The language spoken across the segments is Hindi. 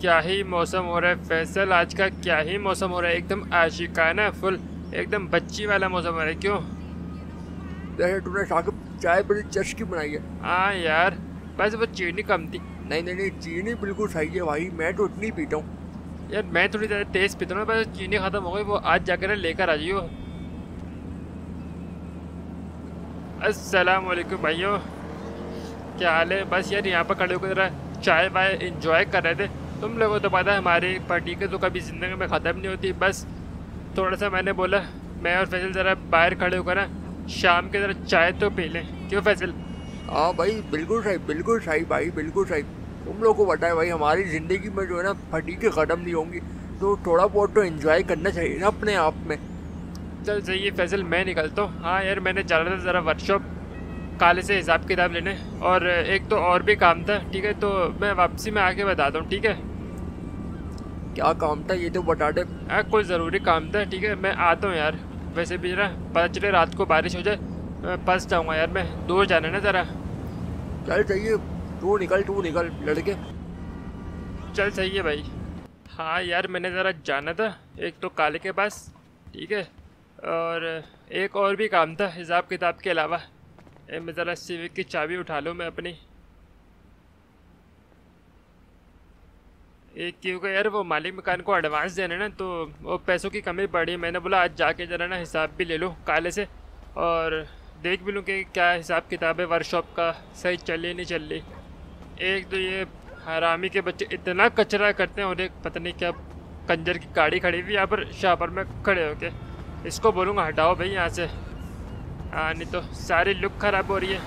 क्या ही मौसम हो रहा है? फैसल आज का क्या ही मौसम हो रहा है? एकदम आशिकाना फुल। एकदम बच्ची वाला मौसम हो रहा है क्यों? तुमने साकिब चाय बड़ी चस्की बनाई है। हाँ यार बस वो चीनी कम थी। नहीं नहीं नहीं चीनी बिल्कुल सही है भाई मैं तो इतनी पीता हूँ। यार मैं थोड़ी ज़्यादा तेज़ पीता हूँ बस चीनी ख़त्म हो गई वो आज जाकर लेकर आ जाइयो। अस्सलाम वालेकुम भाइयों। क्या हाल है? बस यार यहाँ पर खड़े होकर चाय वाय इंजॉय कर रहे थे। तुम लोगों को तो पता है हमारी पार्टी के तो कभी ज़िंदगी में ख़त्म नहीं होती। बस थोड़ा सा मैंने बोला मैं और फैसल ज़रा बाहर खड़े होकर ना शाम के ज़रा चाय तो पी लें। क्यों फैसल? हाँ भाई बिल्कुल सही बिल्कुल सही भाई बिल्कुल सही। तुम लोग को पता है भाई हमारी ज़िंदगी में जो है ना फटीके ख़त्म नहीं होंगी। तो थोड़ा बहुत तो इन्जॉय करना चाहिए ना अपने आप में। चल सही है फैसल मैं निकलता हूँ। हाँ यार मैंने जाना था ज़रा वर्कशॉप काले से हिसाब किताब लेने। और एक तो और भी काम था ठीक है तो मैं वापसी में आके बताता हूँ ठीक है? क्या काम था? ये तो बता दे। हाँ कोई ज़रूरी काम था ठीक है? मैं आता हूँ यार। वैसे भी ना पता चले रात को बारिश हो जाए फंस जाऊँगा यार मैं। दूर जाना है ना ज़रा। चल चाहिए। तू निकल तू निकल लड़के। चल सही है भाई। हाँ यार मैंने ज़रा जाना था एक तो काले के पास ठीक है? और एक और भी काम था हिसाब किताब के अलावा। मैं ज़रा सिविक की चाबी उठा लूँ मैं अपनी। एक क्योंकि यार, वो मालिक मकान को एडवांस देना ना तो वो पैसों की कमी पड़ी मैंने बोला, आज जाके ज़रा ना हिसाब भी ले लो काले से और देख भी लूँ कि क्या हिसाब किताब है वर्कशॉप का, सही चल रही नहीं चल रही। एक तो ये हरामी के बच्चे इतना कचरा करते हैं, और एक पता नहीं क्या कंजर की गाड़ी खड़ी हुई यहाँ पर शापर में खड़े होके। इसको बोलूँगा, हटाओ भाई यहाँ से। हाँ नहीं तो सारी लुक ख़राब हो रही है।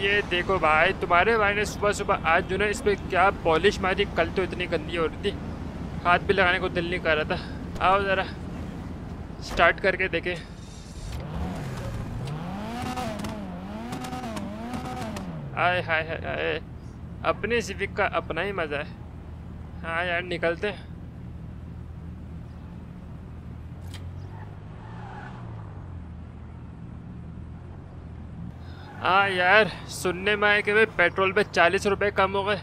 ये देखो भाई, तुम्हारे भाई ने सुबह सुबह आज जो ना इस पर क्या पॉलिश मारी, कल तो इतनी गंदी हो रही थी। हाथ भी लगाने को दिल नहीं कर रहा था। आओ ज़रा स्टार्ट करके देखें। आए, हाय हाय अपने सिविक का अपना ही मज़ा है। हाँ यार, निकलते हैं। हाँ यार, सुनने में आए कि भाई पेट्रोल पे चालीस रुपए कम हो गए।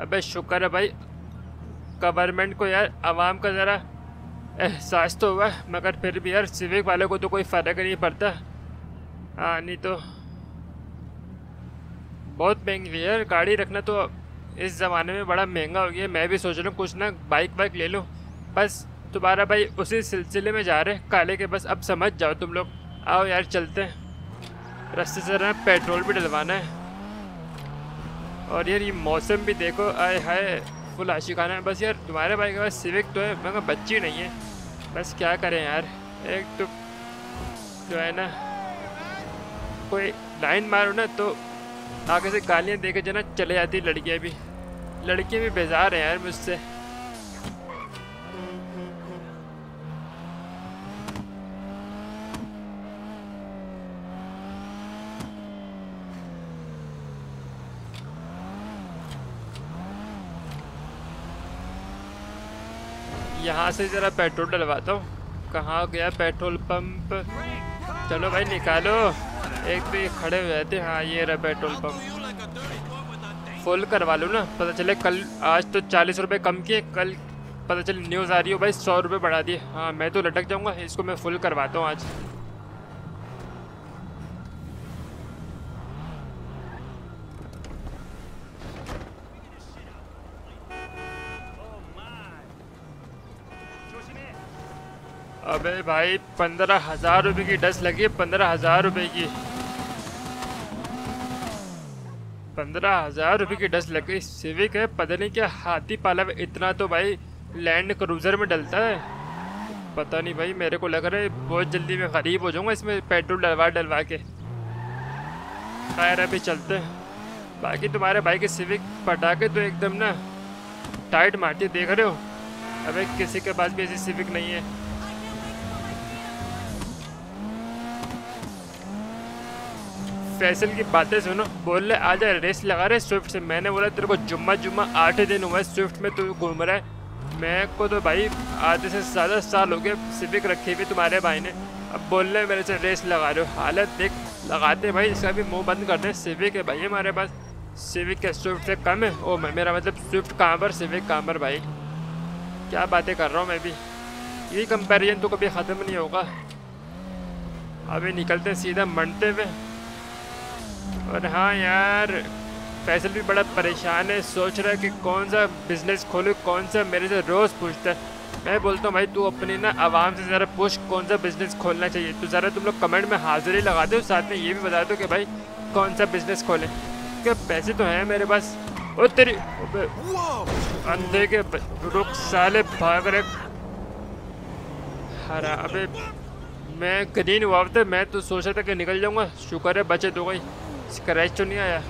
अबे शुक्र है भाई गवर्नमेंट को यार आवाम का ज़रा एहसास तो हुआ, मगर फिर भी यार सिविक वाले को तो कोई फ़र्क नहीं पड़ता। हाँ नहीं तो बहुत महँगी है यार, गाड़ी रखना तो इस ज़माने में बड़ा महँगा हो गया मैं भी सोच रहा हूँ कुछ ना बाइक वाइक ले लूँ। बस तुम्हारा भाई उसी सिलसिले में जा रहे काले के बस। अब समझ जाओ तुम लोग। आओ यार, चलते हैं। रास्ते से ना पेट्रोल भी डलवाना है। और यार, ये मौसम भी देखो, आए हाय, फुल आशिकाना है। बस यार, तुम्हारे भाई के पास सिविक तो है, मगर बच्ची नहीं है। बस क्या करें यार, एक तो जो है ना, कोई लाइन मारो ना तो आगे से गालियाँ देकर जो ना चले जाती लड़कियाँ भी। लड़कियाँ भी बेजार हैं यार मुझसे। यहाँ से ज़रा पेट्रोल डलवाता हूँ। कहाँ गया पेट्रोल पंप? चलो भाई निकालो। एक भी खड़े हुए थे। हाँ ये रहा पेट्रोल पंप। फुल करवा लो ना। पता चले कल, आज तो चालीस रुपये कम किए। कल पता चले न्यूज़ आ रही हो भाई, सौ रुपये बढ़ा दिए। हाँ मैं तो लटक जाऊँगा। इसको मैं फुल करवाता हूँ आज। अबे भाई, पंद्रह हज़ार रुपये की डस लगी है, पंद्रह हज़ार रुपये की। पंद्रह हज़ार रुपये की डस लग। सिविक है, पता नहीं क्या हाथी पाला में इतना तो भाई लैंड क्रूजर में डलता है। पता नहीं भाई, मेरे को लग रहा है बहुत जल्दी मैं गरीब हो जाऊँगा इसमें पेट्रोल डलवा डलवा के। खैर, अभी चलते हैं। बाकी तुम्हारे भाई के सिविक पटाखे तो एकदम ना टाइट मारती देख रहे हो। अबे, किसी के पास भी ऐसी सिविक नहीं है। फैसल की बातें सुनो। बोल रहे आजा रेस लगा रहे स्विफ्ट से। मैंने बोला, तेरे को जुम्मा जुम्मा आठ दिन हुआ स्विफ्ट में, तू घूम रहा है। मैं को तो भाई आधे से ज़्यादा साल हो गए सिविक रखी हुई तुम्हारे भाई ने। अब बोल रहे मेरे से रेस लगा रहे हो। हालत देख, लगाते भाई, इसका भी मुँह बंद करते हैं सिविक है भाई हमारे पास। सिविक के स्विफ्ट से कम है। ओ, मैं, मेरा मतलब स्विफ्ट कहाँ पर? सिविक कहाँ पर भाई? क्या बातें कर रहा हूँ मैं भी। ये कंपैरिजन तो कभी ख़त्म नहीं होगा। अभी निकलते हैं सीधा, मंडते हुए। और हाँ यार, फैसल भी बड़ा परेशान है। सोच रहा है कि कौन सा बिज़नेस खोलूँ, कौन सा मेरे से रोज़ पूछता है। मैं बोलता हूँ, भाई, तू अपनी ना आवाम से ज़रा पूछ, कौन सा बिज़नेस खोलना चाहिए? तो ज़रा तुम लोग कमेंट में हाजिरी लगा दो, साथ में ये भी बता दो कि, भाई, कौन सा बिज़नेस खोलें? क्या पैसे तो हैं मेरे पास? ओ, तेरी अंधे के रुक साले भाग रहे। हरा, अबे, मैं ग्रीन हुआ था मैं तो सोच था कि निकल जाऊँगा। शुक्र है बचत हो गई स्क्रैच तो नहीं आया।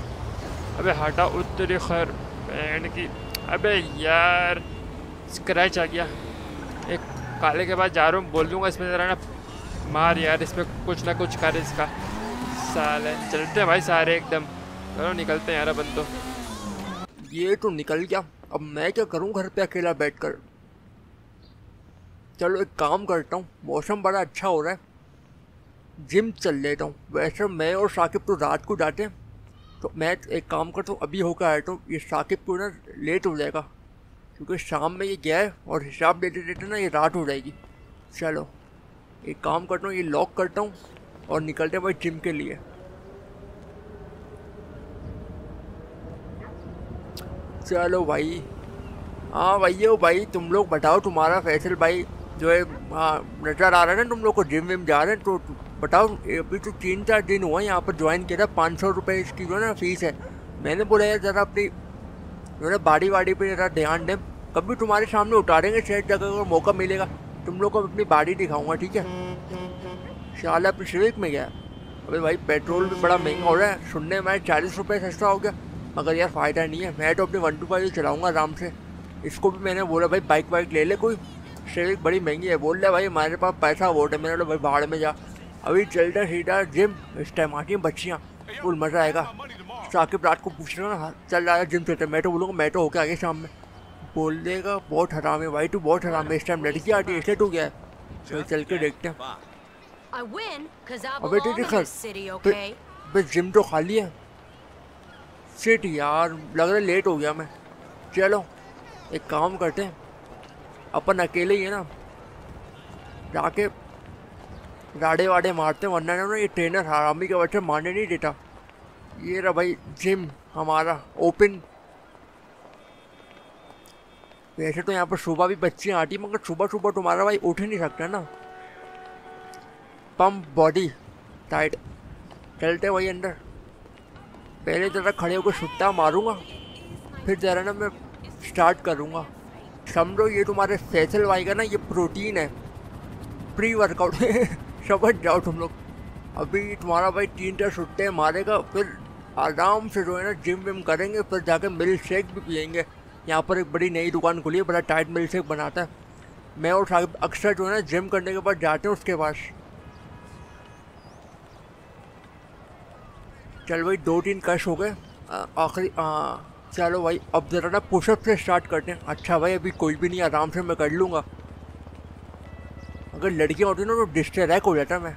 अबे हटा उतरी खैर बैंड की। अबे यार स्क्रैच आ गया। एक काले के बाद जा रहा हूँ, बोल दूँगा इसमें ज़रा ना। मार यार, इसमें कुछ ना कुछ कर इसका। साल है चलते हैं भाई सारे एकदम। चलो, निकलते हैं यार अपन तो। ये तो निकल गया। अब मैं क्या करूँ घर पे अकेला बैठकर? चलो, एक काम करता हूँ। मौसम बड़ा अच्छा हो रहा है। जिम चल लेता हूँ। वैसे मैं और साकिब तो रात को जाते हैं। तो मैं एक काम करता हूँ, अभी होकर आया तो ये साकिब को ना लेट हो जाएगा, क्योंकि शाम में ये गया है और हिसाब देते देते ना ये रात हो जाएगी। चलो, एक काम करता हूँ, ये लॉक करता हूँ और निकलते हैं भाई जिम के लिए। चलो भाई। हाँ भाई भैया भाई तुम लोग बताओ तुम्हारा फैसल भाई जो है नज़र आ रहा है ना, तुम लोग को जिम विम जा रहे हैं तो बताओ अभी तो तीन चार दिन हुआ, यहाँ पर ज्वाइन किया था, पाँच सौ रुपये इसकी जो है ना फ़ीस है। मैंने बोला, यार, ज़रा अपनी, जो है बाड़ी वाड़ी पर ज़रा ध्यान दें कभी तुम्हारे सामने उतारेंगे, शहर जगह अगर मौका मिलेगा, तुम लोग को अपनी बाड़ी दिखाऊँगा, ठीक है? शाल सिविक में गया। अबे भाई, पेट्रोल भी बड़ा महँगा हो रहा है, सुनने में चालीस रुपये सस्ता हो गया, मगर यार, फ़ायदा नहीं है। मैं तो अपनी वन टू फाइव चलाऊँगा आराम से। इसको भी मैंने बोला, भाई बाइक वाइक ले ले कोई सिविक बड़ी महँगी है। बोल रहा भाई हमारे पास पैसा वोट है मैंने भाई भाड़ में जा। अभी चलता सीधा जिम इस टाइम आती हैं बच्चियाँ। फुल मज़ा आएगा। साकिब रात को पूछ रहा ना चल रहा है जिम चलते मैं तो बोलूँगा मैं तो होके आगे शाम में। बोल देगा बहुत हराम है भाई तू बहुत हराम है इस टाइम लड़की आती है इसलिए तू गया है। चल चल के देखते हैं। अबे दीदी खर बस जिम तो खाली है। सिट यार लग रहा है लेट हो गया मैं। चलो एक काम करते हैं। अपन अकेले ही है ना। जाके राड़े वाड़े मारते वरना ना ये ट्रेनर हरामी के बच्चे मारने नहीं देता। ये रहा भाई जिम हमारा ओपन वैसे तो यहाँ पर सुबह भी बच्चियाँ आती मगर सुबह सुबह तुम्हारा भाई उठ ही नहीं सकता ना। पम्प बॉडी टाइट चलते वही अंदर। पहले ज़रा खड़े होकर सुट्टा मारूँगा, फिर ज़रा ना मैं स्टार्ट करूँगा। समझो, ये तुम्हारे फैसल का ना, ये प्रोटीन है। प्री वर्कआउट समझ जाओ तुम लोग। अभी तुम्हारा भाई तीन चार सुट्टे मारेगा, फिर आराम से जो है ना जिम विम करेंगे, फिर जाके मिल्क शेक भी पियेंगे। यहाँ पर एक बड़ी नई दुकान खुली है, बड़ा टाइट मिल्क शेक बनाता है। मैं और साहब अक्सर जो है ना जिम करने के बाद जाते हैं उसके पास। चल भाई, दो तीन कश हो गए। आखिरी चलो भाई, अब ज़रा ना पुशअप से स्टार्ट करते हैं। अच्छा भाई, अभी कोई भी नहीं, आराम से मैं कर लूँगा। अगर लड़कियाँ होती ना तो डिस्ट्रैक हो जाता मैं।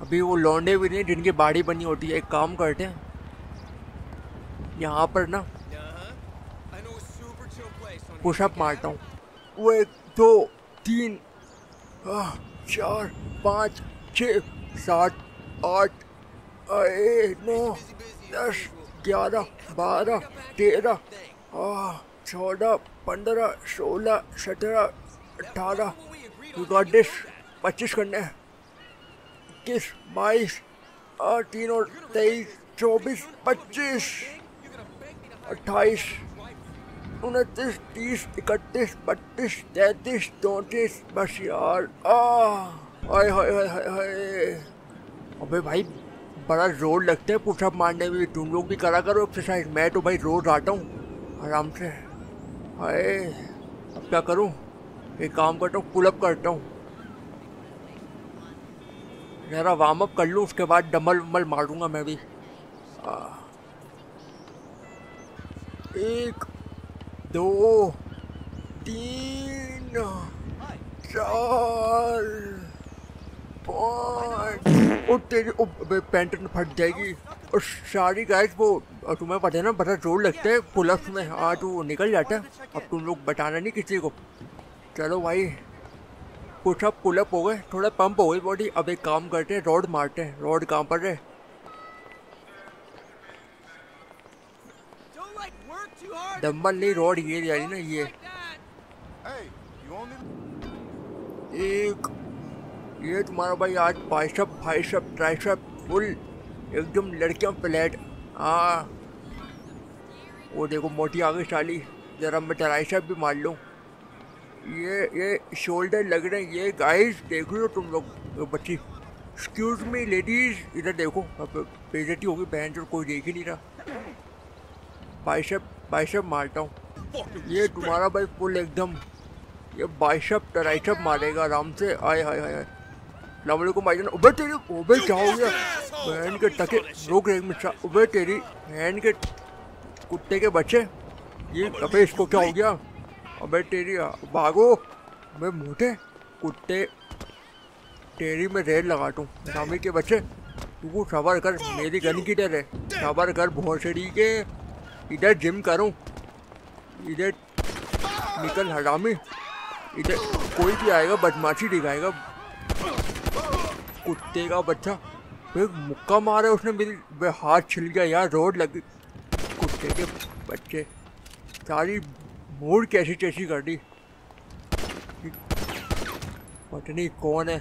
अभी वो लौंडे भी नहीं, जिनकी बाड़ी बनी होती है, एक काम करते हैं। यहाँ पर ना पुशअप मारता हूँ। वो एक, दो, तीन चार, पाँच, छ, सात, आठ नौ, दस ग्यारह, बारह, तेरह चौदह, पंद्रह, सोलह, सत्रह, अठारह गॉडिस पच्चीस करने हैं। इक्कीस, बाईस और तीन और तेईस, चौबीस, पच्चीस, अट्ठाईस, उनतीस, तीस, इकतीस, बत्तीस, तैंतीस, चौंतीस, बस यार हाय हाय हाय हाय हाय। अबे भाई बड़ा ज़ोर लगता है पुशअप मारने में। तुम लोग भी करा करो एक्सरसाइज मैं तो भाई रोज आता हूँ। आराम से। अरे अब क्या करूँ? एक काम करता हूँ पुलअप करता हूँ। ज़रा वार्म अप कर लूँ उसके बाद डमल वमल मारूँगा मैं भी। आ, एक दो तीन चार। ओ तेरी पैंट फट जाएगी। और सारी गाइस वो तुम्हें पता है ना बड़ा ज़ोर लगता है पुलअप्स में। हाँ तो वो निकल जाता है। अब तुम लोग बताना नहीं किसी को। चलो भाई कुछ अब पुलअप हो गए। थोड़ा पंप हो गई बॉडी अब एक काम करते हैं रोड मारते हैं। रोड कहाँ पर है. डम्बल नहीं रोड ये जा रही ना ये। एक ये तुम्हारा भाई आज बाइसअप फाइसअप ट्राइसअप फुल, एकदम लड़कियाँ फ्लैट। हाँ। वो देखो मोटी आगे साली, जरा मैं ट्राइसअप भी मार लूँ। ये ये शोल्डर लग रहे हैं। ये गाइस देख लो तुम लोग बच्ची। एक्सक्यूज मी लेडीज़ इधर देखो। बेजती होगी बहन जो, कोई देख ही नहीं रहा। बाइसअप बाइसअप मारता हूँ। ये तुम्हारा भाई फुल एकदम। ये बाइशप, ट्राइशप मारेगा आराम से। आए हाय हाय हाय सलामकुम भाईजान उबे तेरी उबे क्या हो गया? बहन के टके रुक एक मिनट उबे तेरी बहन के कुत्ते के बच्चे। ये अबे इसको क्या हो गया? अबे तेरी भागो। मैं मोटे कुत्ते तेरी में रेल लगा दूँ स्वामी के बच्चे तू सबर कर। मेरी गन की डर है। सबर कर भोसड़ी के। इधर जिम करूँ। इधर निकल हरामी। इधर कोई भी आएगा बदमाशी दिखाएगा। कुत्ते का बच्चा। मुक्का मारा उसने मेरी हाथ छिल गया यार, रोड लगी कुत्ते के बच्चे। सारी मूड कैसी कैसी कर दी। पटनी कौन है?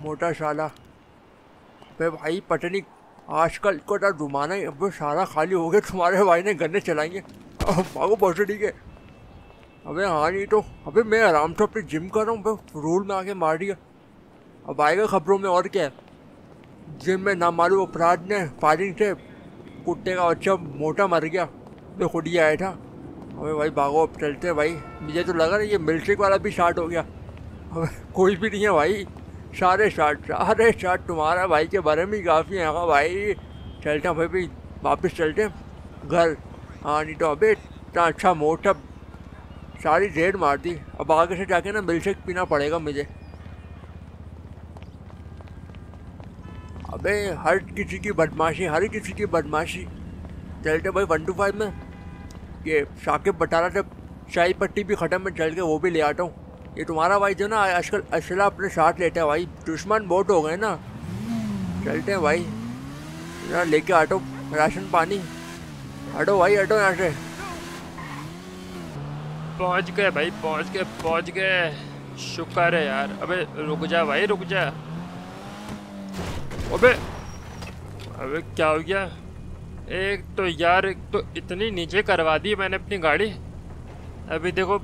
मोटा शाला बे भाई पटनी आजकल को तो जुमाना ही अब सारा खाली हो गया, तुम्हारे भाई ने गन्ने चलाएँगे। भागो ठीक है। अबे हाँ नहीं तो अबे मैं आराम से अपने जिम कर रहा हूँ रूल में आके मार दिया। अब आएगा खबरों में और क्या। जिम में नामालूम अपराध ने फायरिंग से कुत्ते का बच्चा मोटा मर गया। मैं खुद ही आया था। अबे भाई, भागो, अब चलते भाई। मुझे तो लगा ना ये मिल्कशेक वाला भी शार्ट हो गया। अबे कोई भी नहीं है भाई। सारे शार्ट सारे शार्ट तुम्हारा भाई के बारे में काफ़ी है। हाँ भाई, चलते हैं भाई वापस चलते घर। हाँ नहीं तो अबे इतना अच्छा मोटा, सारी रेड मार दी। अब आगे से जाके ना मिल्कशेक पीना पड़ेगा मुझे। अबे हर किसी की बदमाशी, हर किसी की बदमाशी। चलते भाई वन टू फाइव में। ये साकिब बता रहा था शाही पट्टी भी ख़त्म में चल के वो भी ले आता हूँ। ये तुम्हारा भाई जो ना, आजकल असला अपने साथ लेता है भाई। दुश्मन बहुत हो गए ना। चलते हैं भाई। ना लेके आटो राशन पानी। हटो भाई, हटो यहाँ से। पहुँच गए भाई, पहुँच गए, पहुँच गए। शुक्र है यार। अबे रुक जा भाई, रुक जा। अबे अबे क्या हो गया? एक तो यार, एक तो इतनी नीचे करवा दी मैंने अपनी गाड़ी। अभी देखो,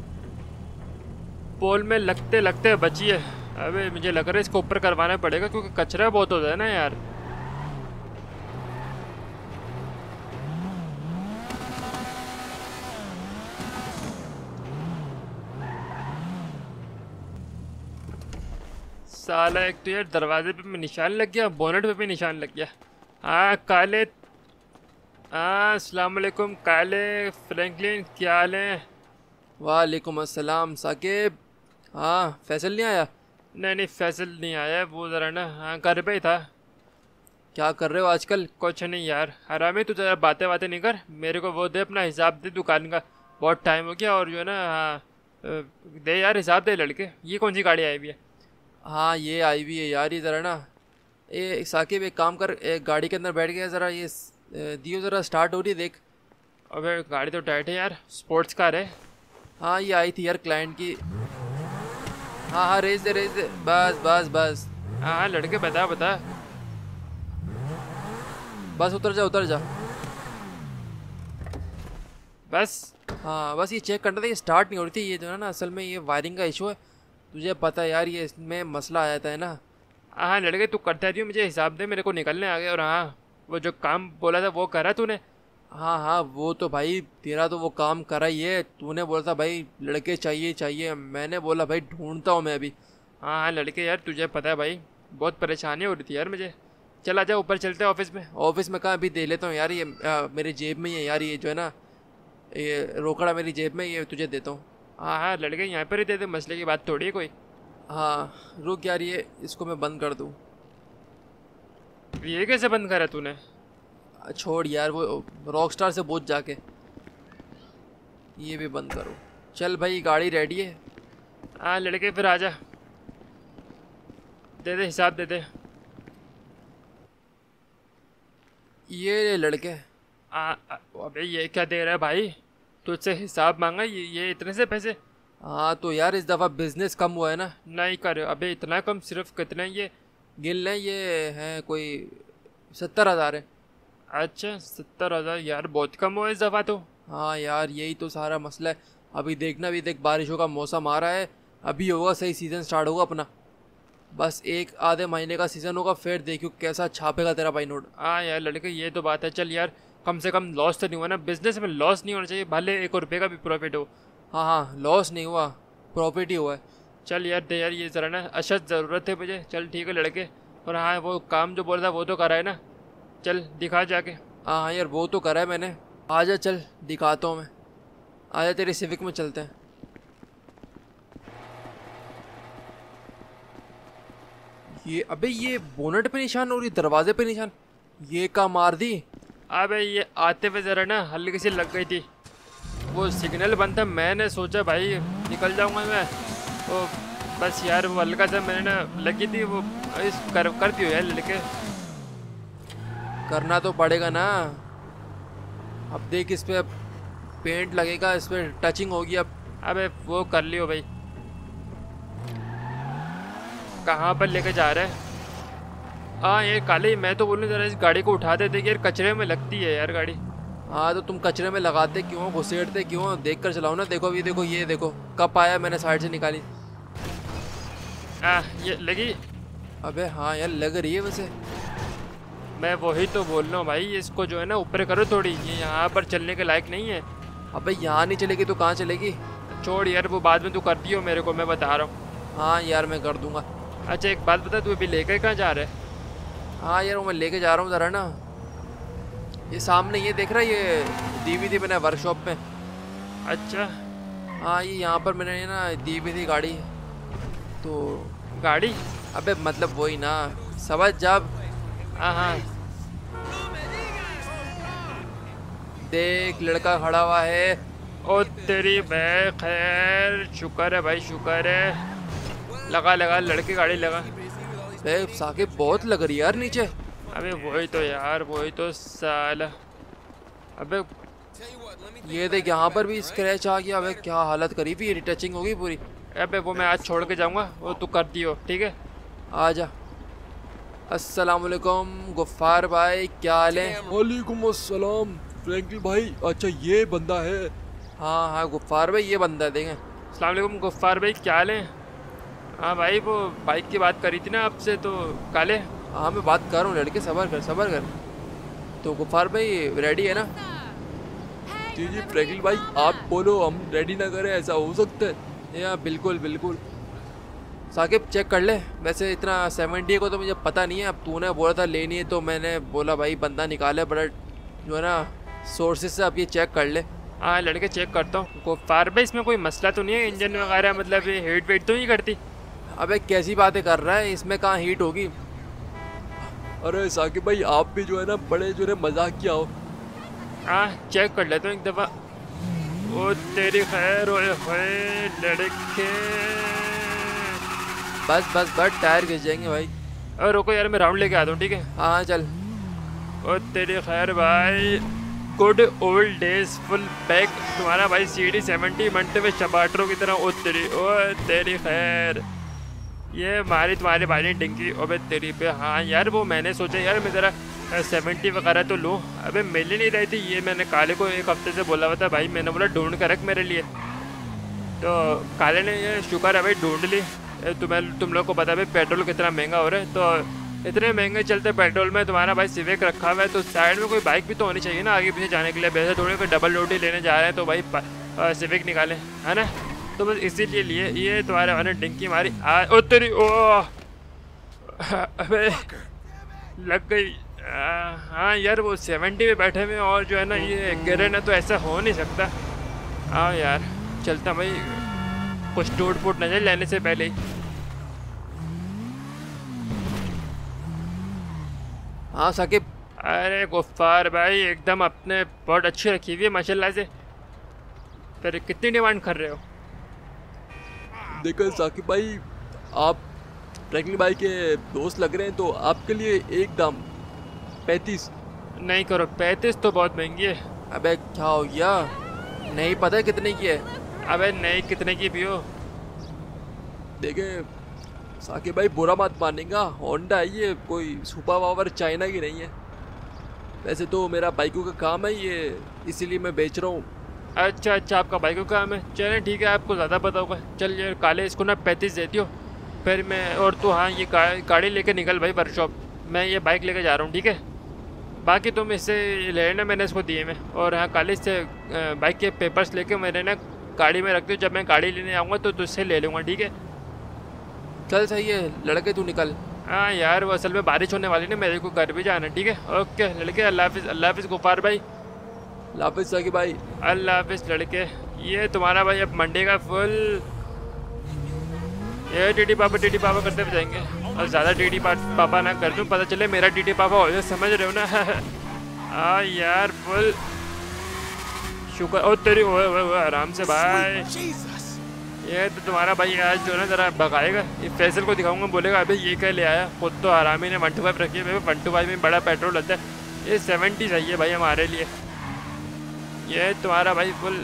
पोल में लगते लगते बची है। अबे, मुझे लग रहा है इसको ऊपर करवाना पड़ेगा क्योंकि कचरा बहुत होता है ना यार। साला एक तो यार दरवाजे पे भी निशान लग गया बोनट पे भी निशान लग गया। हाँ काले। हाँ अस्सलाम वालेकुम काले फ्रैंकलिन क्या हाल है? वालेकुम अस्सलाम साकिब। हाँ फैसल नहीं आया? नहीं नहीं फैसल नहीं आया वो ज़रा ना हाँ घर पे ही था। क्या कर रहे हो आजकल? कुछ नहीं यार हरामी तू ज़रा बातें बातें नहीं कर मेरे को वो दे अपना हिसाब दे दुकान का बहुत टाइम हो गया और जो है ना हाँ दे यार हिसाब दे लड़के ये कौन सी गाड़ी आई हुई है? हाँ ये आई भी है यार ये ज़रा ना ए साकिब एक काम कर एक गाड़ी के अंदर बैठ गया ज़रा ये दियो ज़रा स्टार्ट हो रही है देख। अबे गाड़ी तो टाइट है यार स्पोर्ट्स कार है। हाँ ये आई थी यार क्लाइंट की। हाँ हाँ रेस दे रेस दे बस बस बस। हाँ हाँ लड़के बता बता। बस उतर जा उतर जा। बस। हाँ बस ये चेक करना था ये स्टार्ट नहीं हो रही थी ये जो है ना असल में ये वायरिंग का इशू है। तुझे पता है यार ये इसमें मसला आया था है ना। हाँ लड़के तू करता रही मुझे हिसाब दे मेरे को निकलने आ गया और हाँ वो जो काम बोला था वो करा तूने? हाँ हाँ वो तो भाई तेरा तो वो काम करा ही है। तूने बोला था भाई लड़के चाहिए चाहिए। मैंने बोला भाई ढूंढता हूँ मैं अभी। हाँ हाँ लड़के यार तुझे पता है भाई बहुत परेशानी हो रही थी यार मुझे। चल आ आजा ऊपर चलते हैं ऑफ़िस में। ऑफ़िस में कहाँ अभी दे लेता हूँ यार ये आ, मेरे जेब में ही है यार ये जो है ना ये रोकड़ा मेरी जेब में ये तुझे देता हूँ। हाँ हाँ लड़के यहाँ पर ही दे दे मसले की बात थोड़ी है कोई? हाँ रुक यार ये इसको मैं बंद कर दूँ। ये कैसे बंद करा तूने? छोड़ यार वो रॉक स्टार से पूछ जाके। ये भी बंद करो। चल भाई गाड़ी रेडी है। हाँ लड़के फिर आजा दे दे हिसाब दे दे। ये लड़के। आ, आ, अबे ये क्या दे रहा है भाई? तुझसे हिसाब मांगा ये ये इतने से पैसे? हाँ तो यार इस दफ़ा बिज़नेस कम हुआ है ना। नहीं कर अबे इतना कम सिर्फ़ कितने ये? गिन लें ये है कोई सत्तर हज़ार है। अच्छा सत्तर हज़ार? यार बहुत कम हुआ इस दफ़ा तो। हाँ यार यही तो सारा मसला है। अभी देखना भी देख बारिशों का मौसम आ रहा है। अभी होगा सही सीज़न स्टार्ट होगा अपना। बस एक आधे महीने का सीज़न होगा फिर देखियो कैसा छापेगा तेरा भाई नोट। हाँ यार लड़के ये तो बात है। चल यार कम से कम लॉस तो नहीं हुआ ना। बिज़नेस में लॉस नहीं होना चाहिए। भले एक रुपये का भी प्रॉफिट हो। हाँ हाँ लॉस नहीं हुआ। प्रॉफिट ही हुआ है। चल यार, दे यार ये ज़रा ना अशद ज़रूरत है मुझे। चल ठीक है लड़के। और हाँ वो काम जो बोल रहा था वो तो करा है ना। चल, दिखा जाके। हाँ हाँ यार, वो तो करा है मैंने। आजा चल, दिखाता हूँ मैं। आजा तेरे सिविक में चलते हैं। ये, अबे ये बोनट पे निशान और ये दरवाजे पे निशान। ये का मार दी? अबे ये आते हुए ज़रा ना हल्की सी लग गई थी। वो सिग्नल बंद था, मैंने सोचा भाई निकल जाऊँगा मैं। वो बस यार, वो हल्का सा मैंने ना लगी थी, वो इस कर कर दियो यार लड़के। करना तो पड़ेगा ना। अब देख इस पर पेंट लगेगा, इस पर टचिंग होगी अब। अबे वो कर लियो भाई। कहाँ पर लेके जा रहे हैं? हाँ ये काले मैं तो बोलूँ जरा इस गाड़ी को उठा देते कि यार कचरे में लगती है यार गाड़ी। हाँ तो तुम कचरे में लगाते क्यों? घुसेड़ते क्यों? देख कर चलाओ ना देखो अभी देखो ये देखो कब आया मैंने साइड से निकाली। आ ये लगी? अबे हाँ यार लग रही है वैसे। मैं वही तो बोल रहा हूँ भाई इसको जो है ना ऊपर करो थोड़ी ये यहाँ पर चलने के लायक नहीं है। अबे यहाँ नहीं चलेगी तो कहाँ चलेगी? छोड़ यार वो बाद में तू कर दियो मेरे को मैं बता रहा हूँ। हाँ यार मैं कर दूँगा। अच्छा एक बात बता तू अभी लेकर कहाँ जा रहा है? हाँ यार वो मैं लेके जा रहा हूँ ज़रा ना। ये सामने ये देख रहा है ये दी हुई थी मैंने वर्कशॉप में अच्छा। हाँ ये यहाँ पर मैंने ना दी हुई थी गाड़ी। तो गाड़ी? अबे मतलब वही ना समझ जब। हाँ हाँ। देख लड़का खड़ा हुआ है। ओ तेरी मैं खैर शुक्र है भाई शुक्र है। लगा लगा लड़की गाड़ी लगा। बे साकिब बहुत लग रही है यार नीचे। अबे वही तो यार वही तो साला। अबे ये देख यहाँ पर भी स्क्रैच आ गया। अबे क्या हालत करी हुई है टचिंग होगी पूरी। अबे वो मैं आज छोड़ के जाऊँगा वो तू कर दियो ठीक है? आ जा। अस्सलाम वालेकुम गुफ्फार भाई क्या हाल है? वालेकुम अस्सलाम फ्रैंकलिन भाई अच्छा ये बंदा है। हाँ हाँ गुफ्फार भाई ये बंदा है देखें। अस्सलाम वालेकुम गफ्फार भाई क्या हाल है? हाँ भाई वो बाइक की बात करी थी ना आपसे तो काले। हाँ मैं बात कर रहा हूँ लड़के सबर कर सबर कर। तो गुफार भाई रेडी है ना? जी जी फ्रैंकलिन भाई आप बोलो हम रेडी ना करें ऐसा हो सकता है। या बिल्कुल बिल्कुल। साकिब चेक कर ले। वैसे इतना सेवेंटी को तो मुझे पता नहीं है अब तूने बोला था लेनी है तो मैंने बोला भाई बंदा निकाले बट जो है ना सोर्सेज से आप ये चेक कर ले। हाँ लड़के चेक करता हूँ। गफ्फार भाई इसमें कोई मसला तो नहीं है इंजन वगैरह मतलब ये हीट वेट तो नहीं करती? अबे कैसी बातें कर रहा है? इसमें कहाँ हीट होगी? अरे साकिब भाई आप भी जो है ना बड़े जो है मज़ाक किया हो। हाँ चेक कर लेता हूँ एक दफ़ा। ओ तेरी खैर ओए होए लड़के। बस बस बस टायर घिस जाएँगे भाई। अरे रुको यार मैं राउंड लेके आता हूँ ठीक है? हाँ हाँ चल। ओ तेरी खैर भाई good old days full back तुम्हारा भाई सी डी सेवेंटी मंटे में चपाटरों की तरह ओ तेरी ओ तेरी खैर। ये मारी तुम्हारे भाई ने डिंकी, अबे तेरी पे हाँ यार, वो मैंने सोचा, यार मैं ज़रा सेवेंटी वगैरह तो लूँ। अबे मिल ही नहीं रही थी, ये मैंने काले को एक हफ़्ते से बोला हुआ था, भाई मैंने बोला ढूंढ कर रख मेरे लिए। तो काले ने ये शुक्र है भाई ढूंढ ली। तुम्हें, तुम लोग को पता भाई पेट्रोल कितना महँगा हो रहा है तो इतने महँगे चलते पेट्रोल में तुम्हारा भाई सिवेक रखा हुआ है तो साइड में कोई बाइक भी तो होनी चाहिए ना आगे पीछे जाने के लिए। वैसे थोड़ी कोई डबल रोटी लेने जा रहे हैं तो भाई सिविक निकालें, है ना? तो बस इसीलिए लिए ये तुम्हारे मैंने डिंकी मारी। आ ओ तेरी ओ अबे लग गई। हाँ यार वो सेवेंटी में बैठे हुए और जो है ना ये गिरे ना तो ऐसा हो नहीं सकता। हाँ यार चलता भाई। कुछ टूट फूट नज़र लेने से पहले ही। हाँ साकिब। अरे गुफ्फार भाई एकदम अपने बहुत अच्छी रखी हुई है माशाल्लाह से। फिर कितनी डिमांड कर रहे हो? देखो साकिब भाई आप फ्रैंकलिन भाई के दोस्त लग रहे हैं तो आपके लिए एक दाम पैंतीस। नहीं करो पैंतीस तो बहुत महँगी है। अबे क्या हो गया? नहीं पता है कितने की है। अबे नहीं कितने की भी हो। देखे साकिब भाई बुरा मत मानेगा होंडा है ये कोई सुपर पावर चाइना की नहीं है। वैसे तो मेरा बाइकों का काम है ये इसीलिए मैं बेच रहा हूँ। अच्छा अच्छा आपका बाइक का काम है। चलें ठीक है आपको ज़्यादा पता होगा चल ये काले इसको ना पैंतीस देती हो। फिर मैं और तो हाँ ये गा- गाड़ी लेके निकल भाई वर्कशॉप मैं ये बाइक लेके जा रहा हूँ ठीक है? बाकी तुम इससे ले लेना मैंने इसको दिए मैं और हाँ काले से बाइक के पेपर्स लेके मैंने ना गाड़ी में रख दो। जब मैं गाड़ी लेने आऊँगा तो तुझसे ले लूँगा ठीक है? चल सही है लड़के तू निकल। हाँ यार वो असल में बारिश होने वाली ना मेरे को घर भी जाना ठीक है? ओके लड़के अल्लाह हाफिज़ अल्लाह हाफिज़ गुफार भाई। लाफिज साकिब भाई? अल्लाह हाफिज़ लड़के। ये तुम्हारा भाई अब मंडे का फुल ये टीटी पापा टीटी पापा करते जाएँगे। और ज़्यादा टीटी पापा ना कर दूँ, पता चले मेरा टीटी पापा हो समझ रहे हो ना? हाँ यार फुल शुक्र ओ, तेरी ओए ओए आराम से भाई. ये तो तुम्हारा भाई आज जो ना ज़रा भगाएगा। ये फैसल को दिखाऊँगा, बोलेगा, अबे, ये क्या ले आया? खुद तो आरामी ने वन टू फाइव रखी है वन टू फाइव में बड़ा पेट्रोल लगता है। ये सेवेंटी चाहिए भाई हमारे लिए। ये तुम्हारा भाई फुल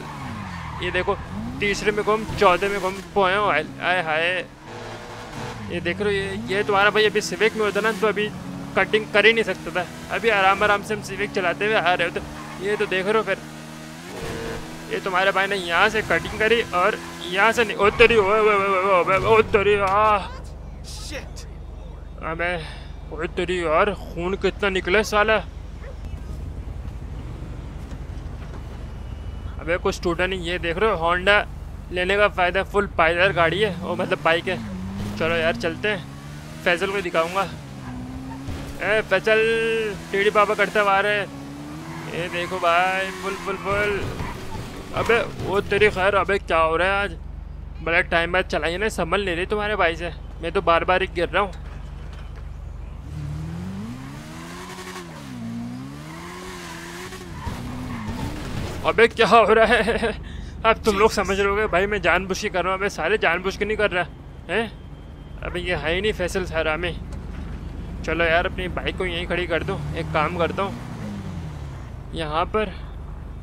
ये देखो तीसरे में घूम चौथे में घूम पोए आए हाय। ये देख रहे हो ये ये तुम्हारा भाई अभी सिविक में होता ना तो अभी कटिंग कर ही नहीं सकता था। अभी आराम आराम से हम सिविक चलाते हुए आ रहे हो तो ये तो देख रहे हो फिर। ये तुम्हारे भाई ने यहाँ से कटिंग करी और यहाँ से नहीं ओ तेरी ओए ओए ओए ओए ओए, आ Shit. अबे ओए यार खून कितना निकले साला। अबे कुछ नहीं, ये देख रहे हो होंडा लेने का फ़ायदा फुल पायदार गाड़ी है वो मतलब बाइक है। चलो यार, चलते हैं। फैजल को दिखाऊँगा। ए फैजल टीढ़ी पापा करते हुए आ रहे ये देखो भाई फुल फुल फुल अबे वो तेरी खैर, अबे, क्या हो रहा है आज? बड़ा टाइम बाद चलाइए ना, संभल ले रही तुम्हारे भाई से। मैं तो बार बार ही गिर रहा हूँ। अबे क्या हो रहा है? अब तुम लोग समझ रहे होगे, भाई मैं जानबूझ के कर रहा हूँ अबे सारे जानबूझ के नहीं कर रहा, है? अबे ये है ही नहीं फैसल सारा में। चलो यार, अपनी बाइक को यहीं खड़ी कर दो, एक काम करता हूँ। यहाँ पर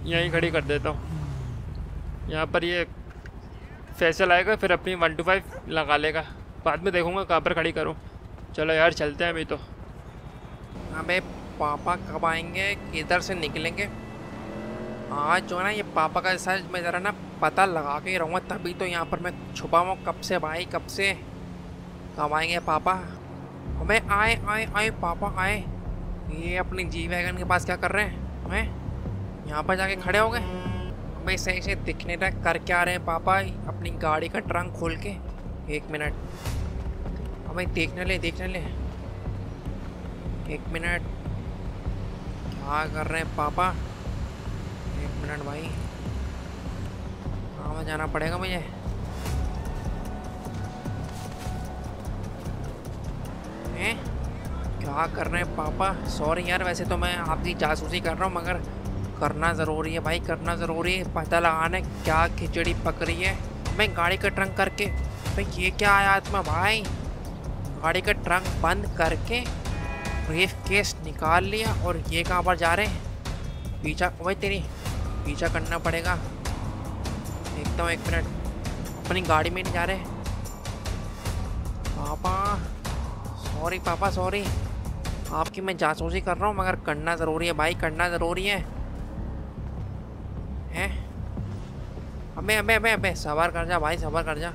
यहीं खड़ी कर देता हूँ। यहाँ पर ये फैसल आएगा, फिर अपनी वन टू फाइव लगा लेगा। बाद में देखूँगा कहाँ पर खड़ी करूँ। चलो यार, चलते हैं अभी तो। अबे पापा कब आएँगे? किधर से निकलेंगे? आज जो है ना, ये पापा का सच मैं ज़रा ना पता लगा के रहूँगा, तभी तो यहाँ पर मैं छुपा हुआ कब से भाई कब से? कब आएँगे पापा? हमें आए आए आए, पापा आए। ये अपनी जी वैगन के पास क्या कर रहे हैं? हमें यहाँ पर जाके खड़े हो गए? हमें सही से दिखने तक कर क्या रहे हैं पापा? अपनी गाड़ी का ट्रंक खोल के। एक मिनट। हमें देखने ले देखने ले। एक मिनट। क्या कर रहे हैं पापा? एक मिनट भाई। कहाँ जाना पड़ेगा मुझे? हैं? क्या कर रहे हैं पापा? सॉरी यार, वैसे तो मैं आपकी जासूसी कर रहा हूँ, मगर करना ज़रूरी है भाई, करना ज़रूरी है। पता लगाना है क्या खिचड़ी पक रही है। मैं गाड़ी का ट्रंक करके, भाई ये क्या आया में भाई? गाड़ी का ट्रंक बंद करके ब्रीफ केस निकाल लिया और ये कहाँ पर जा रहे हैं? पीछा वही तेरी पीछा करना पड़ेगा। देखता हूँ एक मिनट। अपनी गाड़ी में नहीं जा रहे। पापा सॉरी पापा सॉरी आपकी मैं जासूसी कर रहा हूँ, मगर करना ज़रूरी है भाई, करना ज़रूरी है। हैं? अबे अबे अबे अबे सबर कर जा भाई सबर कर जा।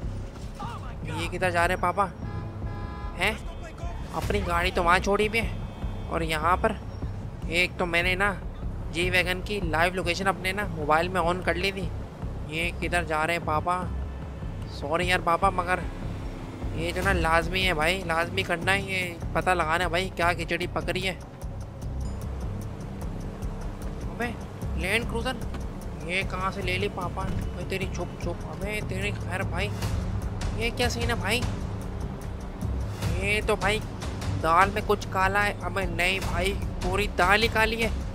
ये किधर जा रहे पापा? हैं? अपनी गाड़ी तो वहाँ छोड़ी भी है, और यहाँ पर एक तो मैंने ना जी वैगन की लाइव लोकेशन अपने ना मोबाइल में ऑन कर ली थी। ये किधर जा रहे हैं पापा? सॉरी यार पापा, मगर ये जो ना लाजमी है भाई, लाजमी करना है ये पता लगाना है भाई, क्या खिचड़ी पक रही है। अबे लैंड क्रूजर ये कहाँ से ले ली पापा? भाई तेरी चुप छुप, अबे, तेरी खैर भाई। ये क्या सीन है भाई? ये तो भाई दाल में कुछ काला है। अबे, नहीं भाई, पूरी दाल ही काली है।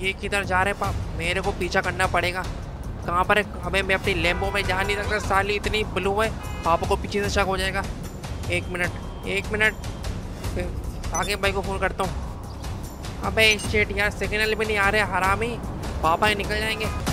ये किधर जा रहे पाप मेरे को पीछा करना पड़ेगा। कहाँ पर है? हमें, मैं अपनी लेम्बो में जा नहीं सकता। साली इतनी ब्लू है। पापा को पीछे से शक हो जाएगा। एक मिनट एक मिनट। आगे भाई को फ़ोन करता हूँ। अबे शेट यार सिग्नल भी नहीं आ रहे। हरामी। पापा ही निकल जाएँगे।